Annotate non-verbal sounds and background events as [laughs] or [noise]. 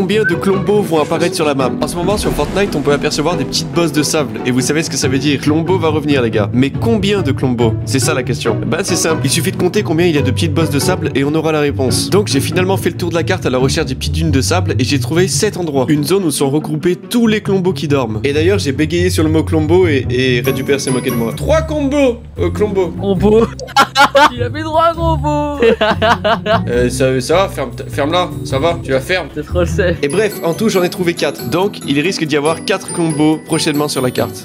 combien de clombos vont apparaître sur la map. En ce moment, sur Fortnite, on peut apercevoir des petites bosses de sable. Et vous savez ce que ça veut dire. Clombo va revenir, les gars. Mais combien de clombos C'est ça la question. Ben, c'est simple. Il suffit de compter combien il y a de petites bosses de sable et on aura la réponse. Donc, j'ai finalement fait le tour de la carte à la recherche des petites dunes de sable et j'ai trouvé 7 endroits. Une zone où sont regroupés tous les clombos qui dorment. Et d'ailleurs, j'ai bégayé sur le mot clombo et, et Red Duper s'est moqué de moi. 3 combos euh, Clombo. Combo. [laughs] Il avait droit, combo. Euh, ça, ça va, ferme, ferme-la, ça va, tu la fermes. C'est trop sais. Et bref, en tout, j'en ai trouvé 4. Donc, il risque d'y avoir 4 combos prochainement sur la carte.